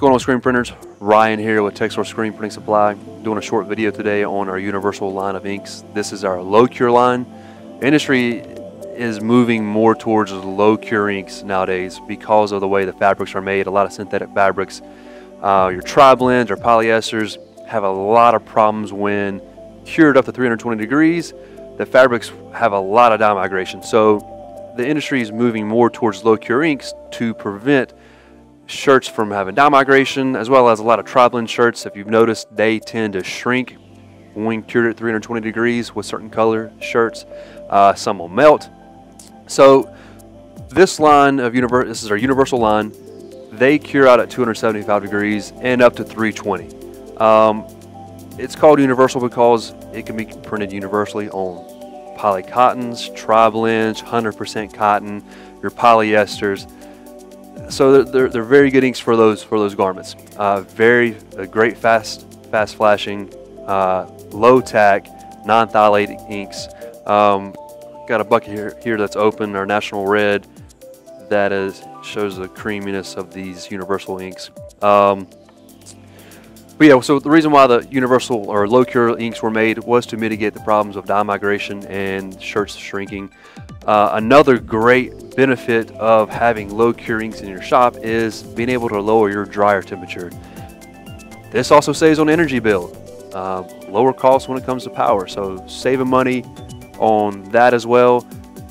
going on screen printers? Ryan here with Texsource Screen Printing Supply. Doing a short video today on our universal line of inks. This is our low cure line. Industry is moving more towards low cure inks nowadays because of the way the fabrics are made. A lot of synthetic fabrics. Uh, your tri-blends or polyesters have a lot of problems when cured up to 320 degrees. The fabrics have a lot of dye migration. So the industry is moving more towards low cure inks to prevent shirts from having dye migration, as well as a lot of tri-blend shirts. If you've noticed, they tend to shrink when cured at 320 degrees with certain color shirts. Uh, some will melt. So this line of universal, this is our universal line. They cure out at 275 degrees and up to 320. Um, it's called universal because it can be printed universally on poly cottons, tri-blends, 100% cotton, your polyesters so they're, they're, very good inks for those for those garments. Uh, very great, fast fast flashing, uh, low tack, non-phthalated inks. Um, got a bucket here here that's open. Our National Red that is shows the creaminess of these universal inks. Um, but yeah, so the reason why the universal or low cure inks were made was to mitigate the problems of dye migration and shirts shrinking. Uh, another great benefit of having low cure inks in your shop is being able to lower your dryer temperature. This also saves on energy bill, uh, lower costs when it comes to power, so saving money on that as well,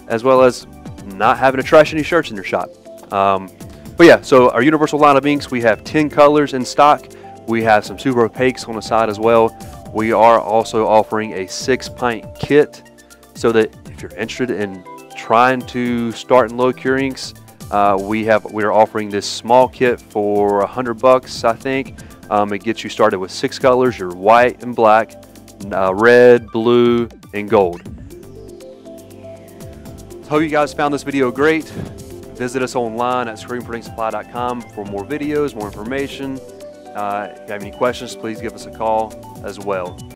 as well as not having to trash any shirts in your shop. Um, but yeah, so our universal line of inks, we have 10 colors in stock. We have some super opaques on the side as well. We are also offering a six pint kit so that if you're interested in trying to start in low cure inks, uh, we have we are offering this small kit for a hundred bucks, I think. Um, it gets you started with six colors: your white and black, uh, red, blue, and gold. Hope you guys found this video great. Visit us online at screenprintingsupply.com for more videos, more information. Uh, if you have any questions, please give us a call as well.